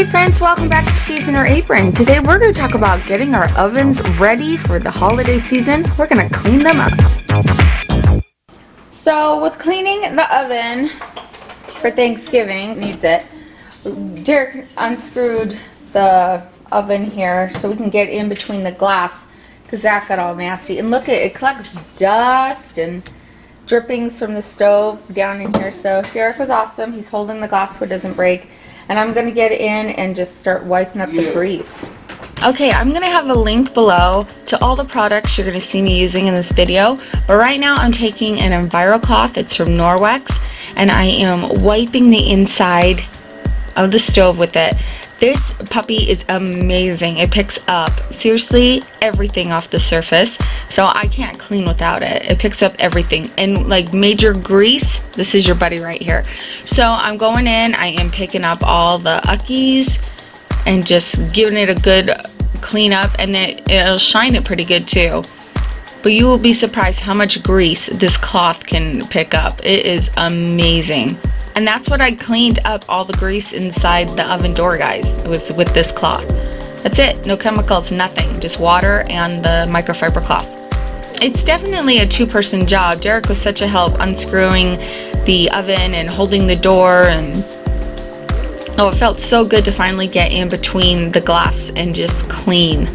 Hey friends, welcome back to She's in Her Apron. Today we're going to talk about getting our ovens ready for the holiday season. We're going to clean them up. So with cleaning the oven for Thanksgiving, needs it, Derek unscrewed the oven here so we can get in between the glass because that got all nasty. And look, it, it collects dust and drippings from the stove down in here. So Derek was awesome. He's holding the glass so it doesn't break. And I'm going to get in and just start wiping up the grease. Okay, I'm going to have a link below to all the products you're going to see me using in this video. But right now I'm taking an EnviroCloth. It's from Norwex. And I am wiping the inside of the stove with it. This puppy is amazing. It picks up, seriously, everything off the surface. So I can't clean without it. It picks up everything. And like major grease, this is your buddy right here. So I'm going in, I am picking up all the uckies and just giving it a good clean up and then it'll shine it pretty good too. But you will be surprised how much grease this cloth can pick up. It is amazing. And that's what I cleaned up all the grease inside the oven door, guys, with, with this cloth. That's it. No chemicals, nothing. Just water and the microfiber cloth. It's definitely a two-person job. Derek was such a help unscrewing the oven and holding the door and oh it felt so good to finally get in between the glass and just clean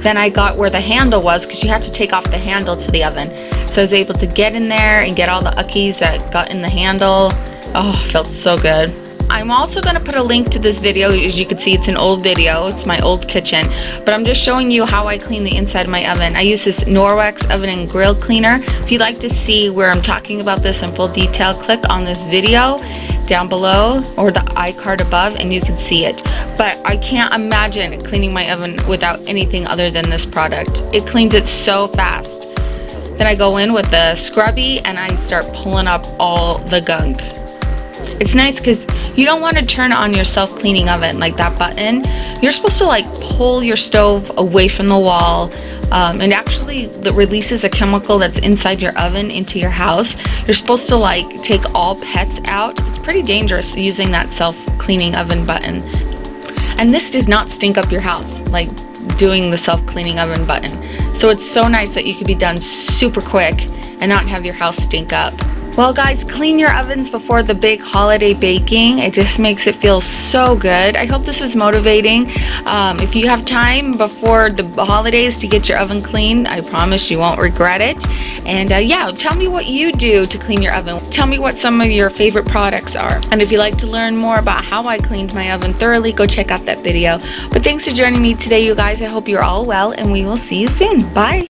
then I got where the handle was because you have to take off the handle to the oven so I was able to get in there and get all the uckies that got in the handle Oh, felt so good. I'm also going to put a link to this video. As you can see, it's an old video. It's my old kitchen. But I'm just showing you how I clean the inside of my oven. I use this Norwex oven and grill cleaner. If you'd like to see where I'm talking about this in full detail, click on this video down below or the iCard above and you can see it. But I can't imagine cleaning my oven without anything other than this product. It cleans it so fast. Then I go in with the scrubby and I start pulling up all the gunk. It's nice because you don't want to turn on your self-cleaning oven like that button. You're supposed to like pull your stove away from the wall um, and actually that releases a chemical that's inside your oven into your house. You're supposed to like take all pets out. It's pretty dangerous using that self-cleaning oven button. And this does not stink up your house like doing the self-cleaning oven button. So it's so nice that you could be done super quick and not have your house stink up. Well guys, clean your ovens before the big holiday baking. It just makes it feel so good. I hope this was motivating. Um, if you have time before the holidays to get your oven clean, I promise you won't regret it. And uh, yeah, tell me what you do to clean your oven. Tell me what some of your favorite products are. And if you'd like to learn more about how I cleaned my oven thoroughly, go check out that video. But thanks for joining me today, you guys. I hope you're all well, and we will see you soon. Bye.